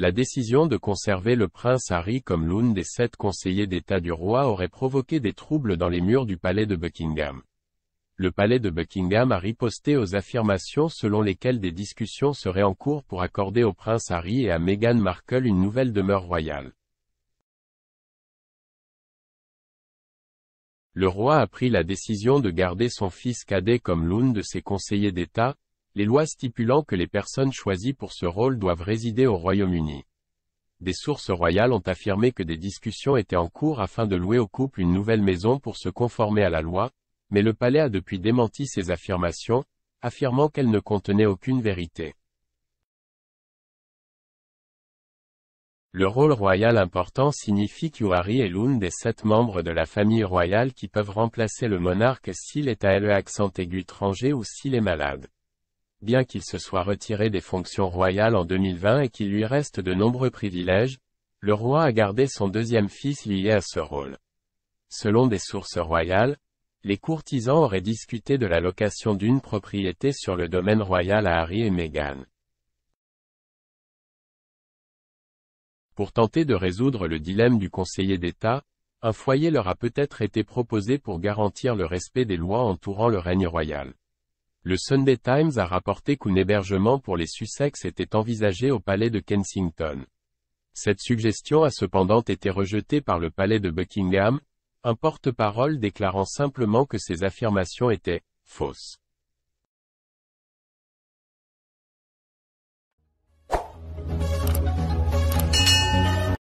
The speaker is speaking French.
La décision de conserver le prince Harry comme l'une des sept conseillers d'État du roi aurait provoqué des troubles dans les murs du palais de Buckingham. Le palais de Buckingham a riposté aux affirmations selon lesquelles des discussions seraient en cours pour accorder au prince Harry et à Meghan Markle une nouvelle demeure royale. Le roi a pris la décision de garder son fils cadet comme l'une de ses conseillers d'État, les lois stipulant que les personnes choisies pour ce rôle doivent résider au Royaume-Uni. Des sources royales ont affirmé que des discussions étaient en cours afin de louer au couple une nouvelle maison pour se conformer à la loi, mais le palais a depuis démenti ces affirmations, affirmant qu'elles ne contenaient aucune vérité. Le rôle royal important signifie qu'Uari est l'une des sept membres de la famille royale qui peuvent remplacer le monarque s'il est à le accent aigu étranger ou s'il est malade. Bien qu'il se soit retiré des fonctions royales en 2020 et qu'il lui reste de nombreux privilèges, le roi a gardé son deuxième fils lié à ce rôle. Selon des sources royales, les courtisans auraient discuté de la location d'une propriété sur le domaine royal à Harry et Meghan. Pour tenter de résoudre le dilemme du conseiller d'État, un foyer leur a peut-être été proposé pour garantir le respect des lois entourant le règne royal. Le Sunday Times a rapporté qu'un hébergement pour les Sussex était envisagé au palais de Kensington. Cette suggestion a cependant été rejetée par le palais de Buckingham, un porte-parole déclarant simplement que ces affirmations étaient fausses.